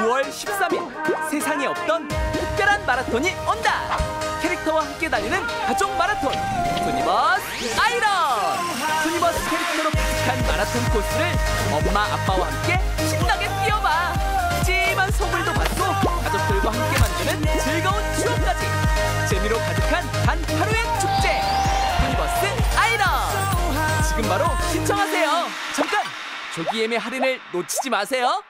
9월 13일 세상에 없던 특별한 마라톤이 온다. 캐릭터와 함께 달리는 가족 마라톤 투니버스 아이런. 투니버스 캐릭터로 가득한 마라톤 코스를 엄마 아빠와 함께 신나게 뛰어봐. 찜한 선물도 받고 가족들과 함께 만드는 즐거운 추억까지 재미로 가득한 단 하루의 축제 투니버스 아이런. 지금 바로 신청하세요. 잠깐 조기 예매 할인을 놓치지 마세요.